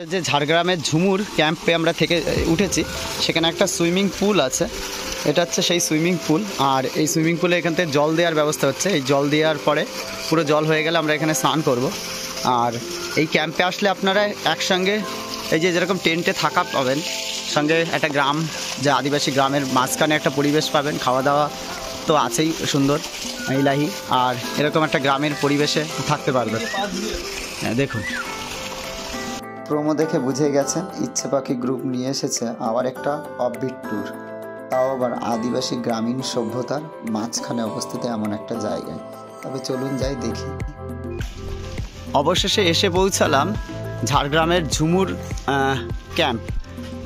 যে ঝাড়গ্রামের ঝুমুর ক্যাম্পে আমরা থেকে উঠেছি সেখানে একটা সুইমিং পুল আছে। এটা হচ্ছে সেই সুইমিং পুল। আর এই সুইমিং পুলে এখান থেকে জল দেওয়ার ব্যবস্থা হচ্ছে। এই জল দেওয়ার পরে পুরো জল হয়ে গেলে আমরা এখানে স্নান করব। আর এই ক্যাম্পে আসলে আপনারা একসঙ্গে এই যে যেরকম টেন্টে থাকা পাবেন সঙ্গে একটা গ্রাম যে আদিবাসী গ্রামের মাঝখানে একটা পরিবেশ পাবেন খাওয়া দাওয়া তো আছেই সুন্দর ইলাহি। আর এরকম একটা গ্রামের পরিবেশে থাকতে পারবেন। হ্যাঁ, দেখুন। প্রোমো দেখে বুঝে গেছেন ইচ্ছে পাখি গ্রুপ নিয়ে এসেছে আবার একটা অফবিট ট্যুর তাও আবার আদিবাসী গ্রামীণ সভ্যতার মাঝখানে অবস্থিত এমন একটা জায়গায়। তবে চলুন যাই দেখি। অবশেষে এসে পৌঁছালাম ঝাড়গ্রামের ঝুমুর ক্যাম্প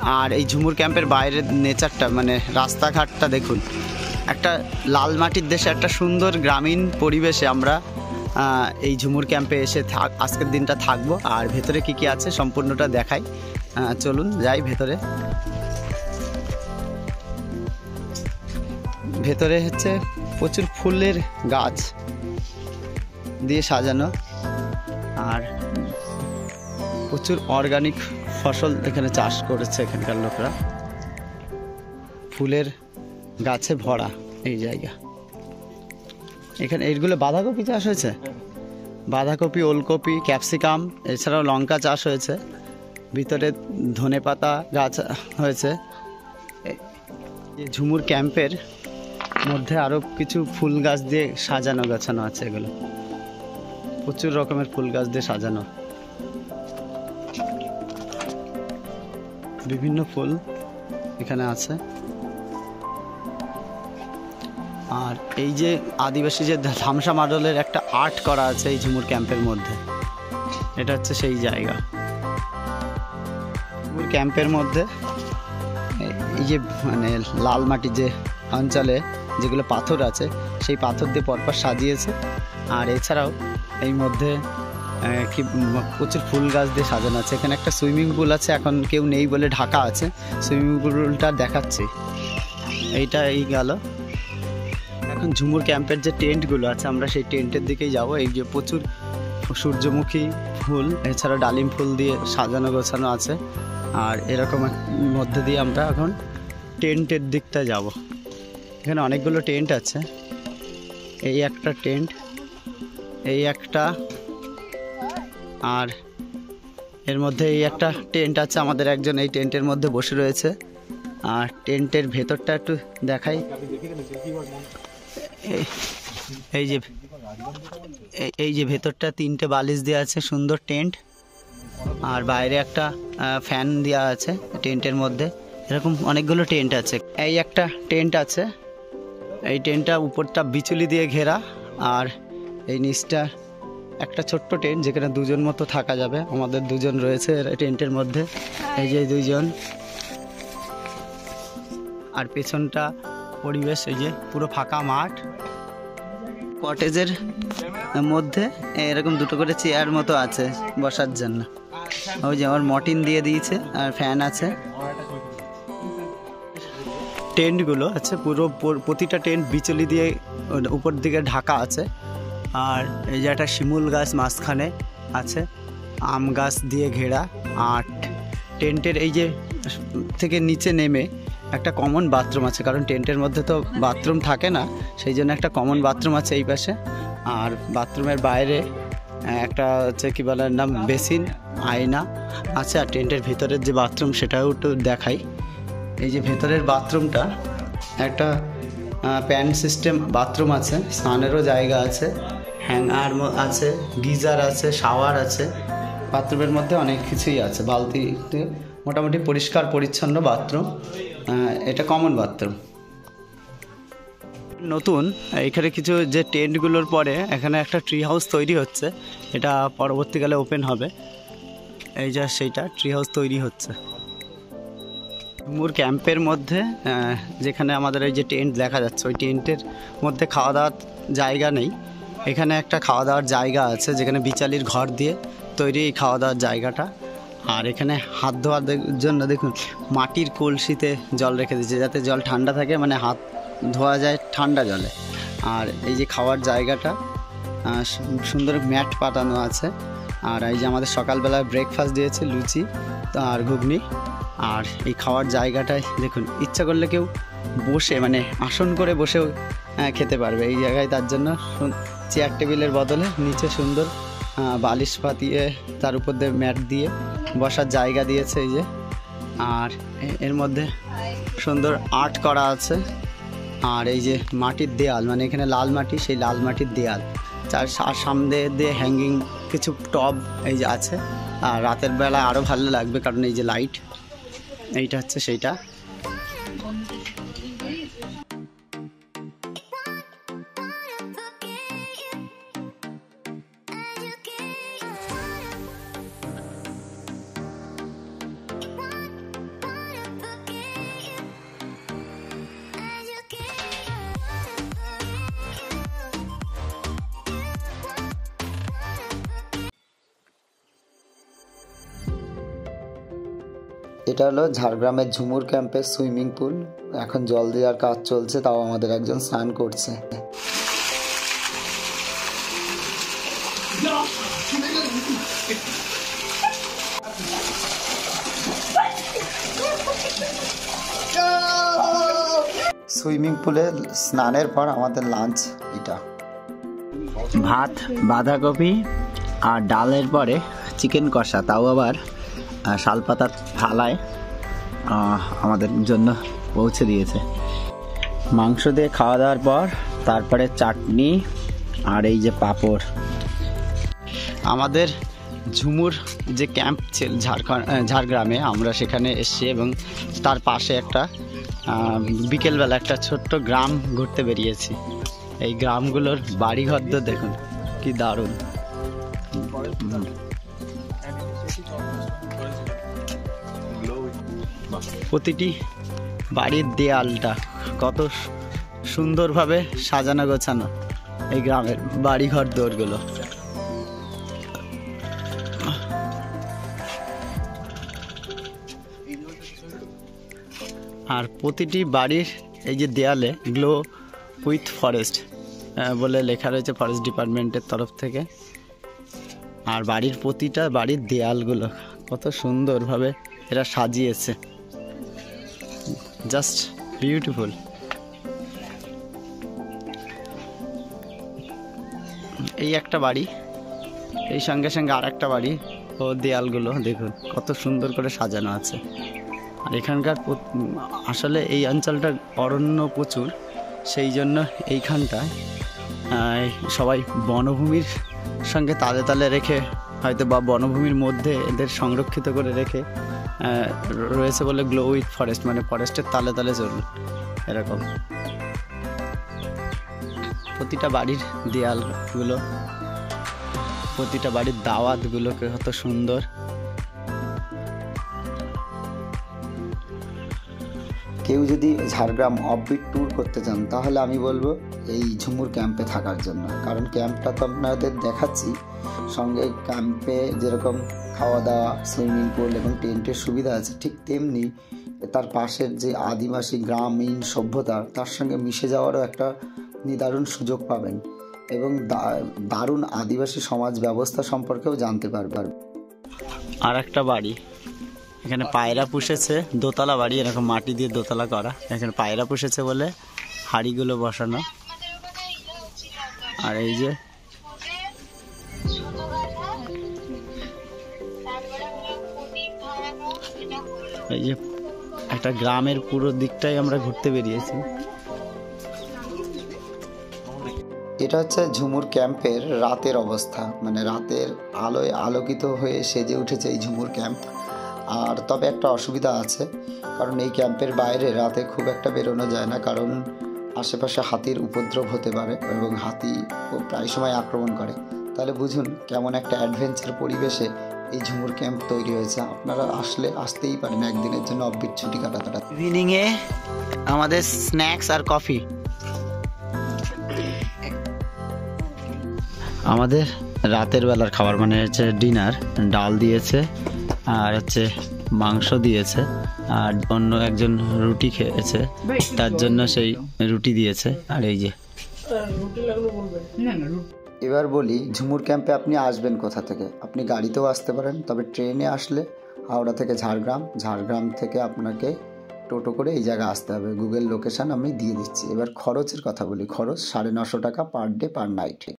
আর এই ঝুমুর ক্যাম্পের বাইরের নেচারটা মানে রাস্তাঘাটটা দেখুন। একটা লাল মাটির দেশে একটা সুন্দর গ্রামীণ পরিবেশে আমরা এই ঝুমুর ক্যাম্পে এসে থাক আজকের দিনটা থাকব। আর ভেতরে কি কি আছে সম্পূর্ণটা দেখাই। চলুন যাই ভেতরে। ভেতরে হচ্ছে প্রচুর ফুলের গাছ দিয়ে সাজানো। আর প্রচুর অর্গানিক ফসল এখানে চাষ করেছে এখানকার লোকরা। ফুলের গাছে ভরা এই জায়গা। এখানে এইগুলো বাঁধাকপি চাষ হয়েছে? বাঁধাকপি, ওলকপি, ক্যাপসিকাম, এছাড়াও লঙ্কা চাষ হয়েছে। ভিতরে ধনেপাতা গাছ হয়েছে। ঝুমুর ক্যাম্পের মধ্যে আরও কিছু ফুল গাছ দিয়ে সাজানো, গাছানো আছে এগুলো। প্রচুর রকমের ফুল গাছ দিয়ে সাজানো। বিভিন্ন ফুল এখানে আছে। আর এই যে আদিবাসী যে ধামসা মাডলের একটা আর্ট করা আছে এই ঝুমুর ক্যাম্পের মধ্যে, এটা হচ্ছে সেই জায়গা। ঝুমুর ক্যাম্পের মধ্যে এই যে মানে লাল মাটি যে অঞ্চলে যেগুলো পাথর আছে, সেই পাথর দিয়ে পরপর সাজিয়েছে। আর এছাড়াও এই মধ্যে কি প্রচুর ফুল গাছ দিয়ে সাজানো আছে। এখানে একটা সুইমিং পুল আছে, এখন কেউ নেই বলে ঢাকা আছে। সুইমিং পুলটা দেখাচ্ছি। এইটা এই গেল। এখন ঝুমুর ক্যাম্পের যে টেন্টগুলো আছে, আমরা সেই টেন্টের দিকেই যাব। এই যে প্রচুর সূর্যমুখী ফুল, এছাড়া ডালিম ফুল দিয়ে সাজানো গোছানো আছে। আর এরকম মধ্যে দিয়ে আমরা এখন টেন্টের দিকটা যাব। এখানে অনেকগুলো টেন্ট আছে। এই একটা টেন্ট, এই একটা, আর এর মধ্যে এই একটা টেন্ট আছে। আমাদের একজন এই টেন্টের মধ্যে বসে রয়েছে। আর টেন্টের ভেতরটা একটু দেখাই। এই- যে এই- যে ভেতরটা তিনটে বালিশ দেওয়া আছে, সুন্দর টেন্ট। আর বাইরে একটা ফ্যান দেওয়া আছে টেন্টের মধ্যে। এরকম অনেকগুলো টেন্ট আছে। এই একটা টেন্ট আছে। এই টেন্টটা উপরটা বিচুলি দিয়ে ঘেরা। আর এই নিচটা একটা ছোট্ট টেন্ট যেখানে দুজন মতো থাকা যাবে। আমাদের দুজন রয়েছে টেন্টের মধ্যে। এই যে দুইজন। আর পেছনটা পরিবেশ, এই যে পুরো ফাঁকা মাঠ। কটেজের মধ্যে এরকম দুটো করে চেয়ার মতো আছে বসার জন্য। ওই যে আমার মটিন দিয়ে দিয়েছে আর ফ্যান আছে। টেন্টগুলো আছে, পুরো পর- প্রতিটা টেন্ট বিচলি দিয়ে উপর দিকে ঢাকা আছে। আর এই যে একটা শিমুল গাছ মাঝখানে আছে, আম গাছ দিয়ে ঘেরা আর টেন্টের এই যে থেকে নিচে নেমে একটা কমন বাথরুম আছে, কারণ টেন্টের মধ্যে তো বাথরুম থাকে না, সেই জন্য একটা কমন বাথরুম আছে এই পাশে। আর বাথরুমের বাইরে একটা হচ্ছে কী বলে নাম বেসিন আয়না আছে, আর টেন্টের ভিতরের যে বাথরুম সেটাও একটু দেখাই। এই যে ভেতরের বাথরুমটা একটা প্যান সিস্টেম বাথরুম আছে, স্নানেরও জায়গা আছে হ্যাঙ্গার আছে, গিজার আছে শাওয়ার আছে বাথরুমের মধ্যে অনেক কিছুই আছে বালতিতে মোটামুটি পরিষ্কার পরিচ্ছন্ন বাথরুম এটা কমন বাথরুম নতুন, এখানে কিছু যে টেন্টগুলোর পরে এখানে একটা ট্রি হাউস তৈরি হচ্ছে, এটা পরবর্তীকালে ওপেন হবে। এই যা সেইটা ট্রি হাউস তৈরি হচ্ছে। ঝুমুর ক্যাম্পের মধ্যে যেখানে আমাদের এই যে টেন্ট দেখা যাচ্ছে, ওই টেন্টের মধ্যে খাওয়া দাওয়ার জায়গা নেই। এখানে একটা খাওয়া দাওয়ার জায়গা আছে, যেখানে বিচালির ঘর দিয়ে তৈরি এই খাওয়া দাওয়ার জায়গাটা। আর এখানে হাত ধোয়ার জন্য দেখুন, মাটির কলসিতে জল রেখে দিচ্ছে, যাতে জল ঠান্ডা থাকে মানে হাত ধোয়া যায় ঠান্ডা জলে। আর এই যে খাওয়ার জায়গাটা সুন্দর ম্যাট পাতানো আছে। আর এই যে আমাদের সকালবেলায় ব্রেকফাস্ট দিয়েছে লুচি আর ঘুগনি। আর এই খাওয়ার জায়গাটায় দেখুন, ইচ্ছা করলে কেউ বসে মানে আসন করে বসেও খেতে পারবে। এই জায়গায় তার জন্য চেয়ার টেবিলের বদলে নিচে সুন্দর বালিশ পাতিয়ে তার উপর দিয়ে ম্যাট দিয়ে বসার জায়গা দিয়েছে এই যে। আর এর মধ্যে সুন্দর আর্ট করা আছে। আর এই যে মাটির দেয়াল মানে এখানে লাল মাটি, সেই লাল মাটির দেয়াল। তার সামনে দিয়ে হ্যাঙ্গিং কিছু টব এই যে আছে। আর রাতের বেলা আরও ভালো লাগবে, কারণ এই যে লাইট এইটা হচ্ছে সেইটা। এটা হলো ঝাড়গ্রামের ঝুমুর ক্যাম্পের সুইমিং পুল। এখন জল দেওয়ার কাজ চলছে, তাও আমাদের একজন স্নান করছে। সুইমিং পুলে স্নানের পর আমাদের লাঞ্চ এটা। ভাত, বাঁধাকপি আর ডালের পরে চিকেন কষা, তাও আবার শালপাতার থালায় আমাদের জন্য পৌঁছে দিয়েছে। মাংস দিয়ে খাওয়া দাওয়ার পর, তারপরে চাটনি আর এই যে পাঁপড়। আমাদের ঝুমুর যে ক্যাম্প ছিল ঝাড়খণ্ড ঝাড়গ্রামে, আমরা সেখানে এসেছি এবং তার পাশে একটা বিকেলবেলা একটা ছোট্ট গ্রাম ঘুরতে বেরিয়েছি। এই গ্রামগুলোর বাড়িঘর দেখুন, কি দারুণ। প্রতিটি বাড়ির দেয়ালটা কত সুন্দরভাবে সাজানো গোছানো এই গ্রামের বাড়িঘর দৌড়গুলো আর প্রতিটি বাড়ির এই যে দেয়ালে গ্লো উইথ ফরেস্ট বলে লেখা রয়েছে ফরেস্ট ডিপার্টমেন্টের তরফ থেকে। আর বাড়ির প্রতিটা বাড়ির দেয়ালগুলো কত সুন্দরভাবে এরা সাজিয়েছে। Just beautiful. এই একটা বাড়ি, এই সঙ্গে সঙ্গে আর একটা বাড়ি, ও দেয়ালগুলো, দেখুন, কত সুন্দর করে সাজানো আছে। আর এখানকার আসলে এই অঞ্চলটা অরণ্য প্রচুর, সেই জন্য এইখানটায় সবাই বনভূমির সঙ্গে তালে তালে রেখে হয়তো বা বনভূমির মধ্যে এদের সংরক্ষিত করে রেখে রয়েছে বলে গ্লো উইথ ফরেস্ট মানে ফরেস্টের তালে তালে চলুন এরকম। প্রতিটা বাড়ির দেয়ালগুলো, প্রতিটা বাড়ির দাওয়াতগুলোকে কত সুন্দর। কেউ যদি ঝাড়গ্রাম অফবিট ট্যুর করতে চান, তাহলে আমি বলব এই ঝুমুর ক্যাম্পে থাকার জন্য। কারণ ক্যাম্পটা তো আপনাদের দেখাচ্ছি। সঙ্গে ক্যাম্পে যেরকম খাওয়া দাওয়া সুইমিং পুল এবং টেন্টের সুবিধা আছে, ঠিক তেমনি তার পাশের যে আদিবাসী গ্রামীণ সভ্যতা, তার সঙ্গে মিশে যাওয়ারও একটা নিদারুণ সুযোগ পাবেন এবং দারুণ আদিবাসী সমাজ ব্যবস্থা সম্পর্কেও জানতে পারবেন। আর একটা বাড়ি, এখানে পায়রা পুষেছে, দোতলা বাড়ি, এরকম মাটি দিয়ে দোতলা করা, এখানে পায়রা পুষেছে বলে হাড়িগুলো বসানো। আর এই যে এই যে একটা গ্রামের পুরো দিকটাই আমরা ঘুরতে বেরিয়েছি। এটা হচ্ছে ঝুমুর ক্যাম্পের রাতের অবস্থা। মানে রাতের আলোয় আলোকিত হয়ে সেজে উঠেছে এই ঝুমুর ক্যাম্প। আর তবে একটা অসুবিধা আছে, কারণ এই ক্যাম্পের বাইরে রাতে খুব একটা বেরোনো যায় না, কারণ আশেপাশে হাতির উপদ্রব হতে পারে এবং হাতি প্রায় সময় আক্রমণ করে। তাহলে বুঝুন, কেমন একটা অ্যাডভেঞ্চার পরিবেশে এই ঝুমুর ক্যাম্প তৈরি হয়েছে। আপনারা আসলে আসতেই পারেন একদিনের জন্য অব্বিট ছুটি কাটাতে। ইভিনিংয়ে আমাদের স্ন্যাক্স আর কফি আমাদের রাতের বেলার খাবার মানে হচ্ছে ডিনার ডাল দিয়েছে আর হচ্ছে মাংস দিয়েছে আর অন্য একজন রুটি খেয়েছে তার জন্য সেই রুটি দিয়েছে আর এই যে। এবার বলি, ঝুমুর ক্যাম্পে আপনি আসবেন কোথা থেকে? আপনি গাড়িতেও আসতে পারেন, তবে ট্রেনে আসলে হাওড়া থেকে ঝাড়গ্রাম ঝাড়গ্রাম থেকে আপনাকে টোটো করে এই জায়গায় আসতে হবে। গুগল লোকেশান আমি দিয়ে দিচ্ছি। এবার খরচের কথা বলি। খরচ সাড়ে নশো টাকা পার ডে, পার নাইট।